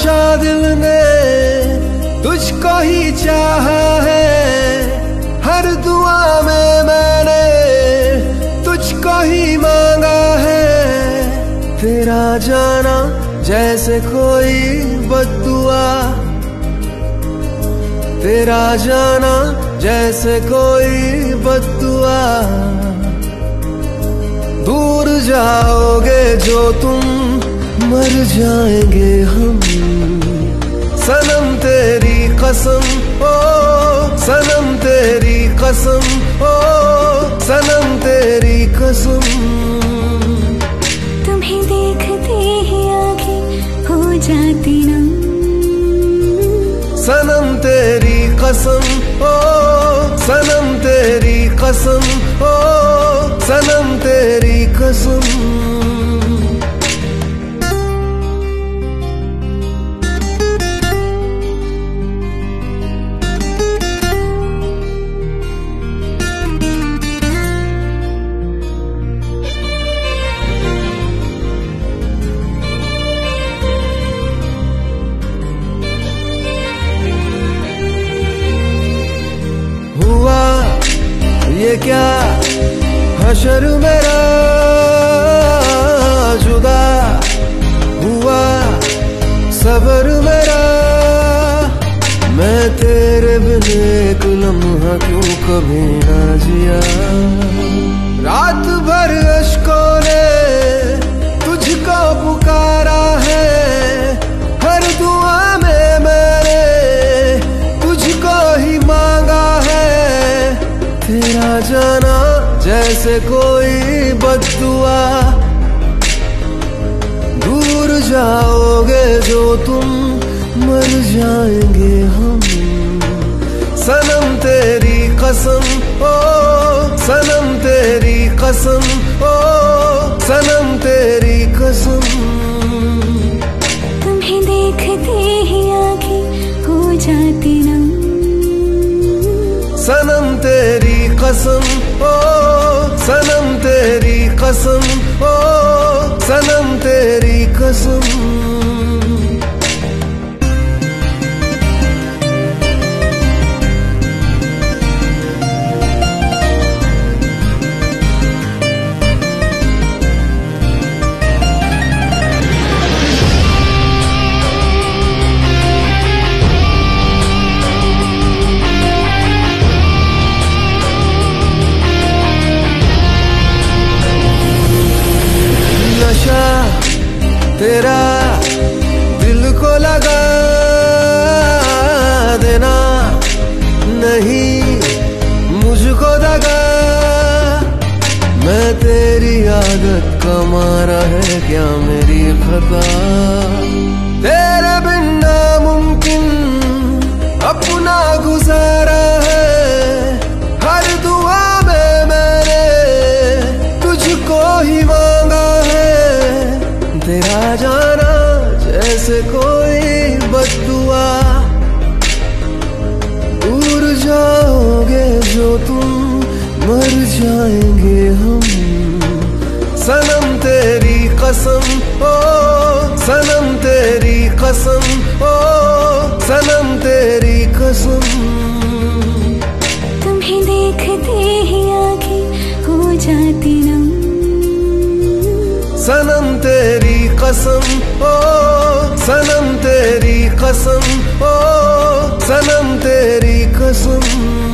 हमेशा दिल ने तुझको ही चाहा है। हर दुआ में मैंने तुझको ही मांगा है। तेरा जाना जैसे कोई बदुआ। तेरा जाना जैसे कोई बदुआ। दूर जाओगे जो तुम मर जाएँगे हम। सनम तेरी कसम ओ सनम तेरी कसम ओ सनम तेरी कसम। तुम्हें देखते ही आगे हो जाती नम सनम तेरी कसम ओ सनम तेरी कसम ओ सनम तेरी कसम। क्या हशर मेरा जुदा हुआ? सबर मेरा, मैं तेरे बिने एक लम्हा क्यों कभी ना जिया? जैसे कोई बदुआ दूर जाओगे जो तुम मर जाएँगे हम। सनम तेरी कसम ओ सनम तेरी कसम ओ सनम तेरी कसम। तुम्हें देखते ही आँखें हो जाती नम सनम तेरी कसम ओ सनम तेरी कसम ओ सनम तेरी कसम। लगा देना नहीं मुझको दगा। मैं तेरी आदत का मारा है क्या मेरी खता? कसम ओ सनम तेरी कसम। तुम्हें देखते ही आगे हो जाती नम। सनम तेरी कसम ओ सनम तेरी कसम ओ सनम तेरी कसम।